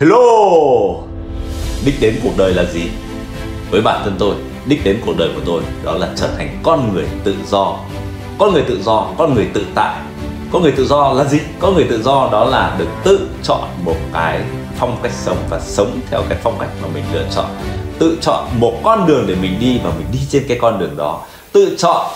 Hello! Đích đến cuộc đời là gì? Với bản thân tôi, đích đến cuộc đời của tôi đó là trở thành con người tự do. Con người tự do, con người tự tại. Con người tự do là gì? Con người tự do đó là được tự chọn một cái phong cách sống và sống theo cái phong cách mà mình lựa chọn. Tự chọn một con đường để mình đi và mình đi trên cái con đường đó. Tự chọn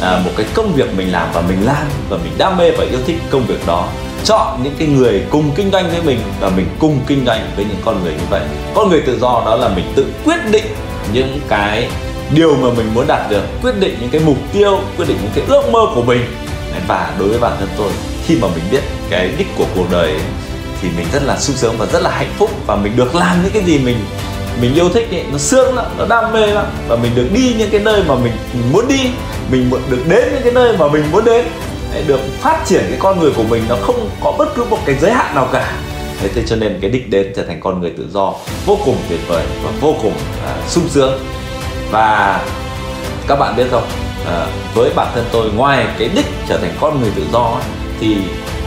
à, một cái công việc mình làm và mình làm và mình đam mê và yêu thích công việc đó chọn những cái người cùng kinh doanh với mình và mình cùng kinh doanh với những con người như vậy. Con người tự do đó là mình tự quyết định những cái điều mà mình muốn đạt được quyết định những cái mục tiêu quyết định những cái ước mơ của mình. Và đối với bản thân tôi khi mà mình biết cái đích của cuộc đời ấy, thì mình rất là sung sướng và rất là hạnh phúc và mình được làm những cái gì mình mình yêu thích ấy, nó sướng lắm nó đam mê lắm. Và mình được đi những cái nơi mà mình, mình muốn đi mình được đến những cái nơi mà mình muốn đến được phát triển cái con người của mình nó không có bất cứ một cái giới hạn nào cả. Thế thế cho nên cái đích đến trở thành con người tự do vô cùng tuyệt vời và vô cùng à, sung sướng. Và các bạn biết không à, với bản thân tôi ngoài cái đích trở thành con người tự do ấy, thì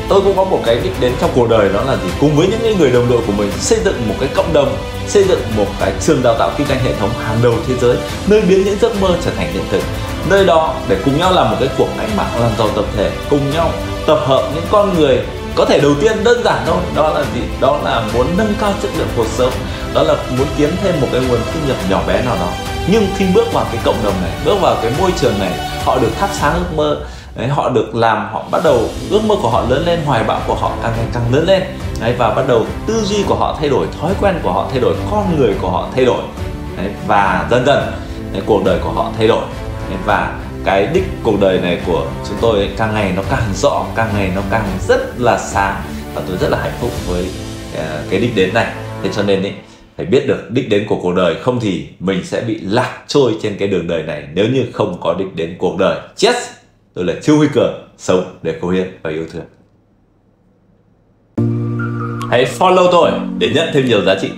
tôi cũng có một cái đích đến trong cuộc đời đó là gì? Cùng với những người đồng đội của mình xây dựng một cái cộng đồng xây dựng một cái trường đào tạo kinh doanh hệ thống hàng đầu thế giới nơi biến những giấc mơ trở thành hiện thực nơi đó để cùng nhau làm một cái cuộc cách mạng làm giàu tập thể cùng nhau tập hợp những con người có thể đầu tiên đơn giản thôi. Đó là gì? Đó là muốn nâng cao chất lượng cuộc sống. Đó là muốn kiếm thêm một cái nguồn thu nhập nhỏ bé nào đó. Nhưng khi bước vào cái cộng đồng này bước vào cái môi trường này họ được thắp sáng ước mơ. Đấy, họ được làm họ bắt đầu ước mơ của họ lớn lên hoài bão của họ càng ngày càng lớn lên. Đấy, và bắt đầu tư duy của họ thay đổi thói quen của họ thay đổi con người của họ thay đổi. Đấy, và dần dần đấy, cuộc đời của họ thay đổi và cái đích cuộc đời này của chúng tôi ấy, càng ngày nó càng rõ càng ngày nó càng rất là sáng và tôi rất là hạnh phúc với ờ, cái đích đến này. Thế cho nên ấy, phải biết được đích đến của cuộc đời không thì mình sẽ bị lạc trôi trên cái đường đời này nếu như không có đích đến cuộc đời. Yes! Tôi là Trương Huy Cường sống để cống hiến và yêu thương. Hãy follow tôi để nhận thêm nhiều giá trị.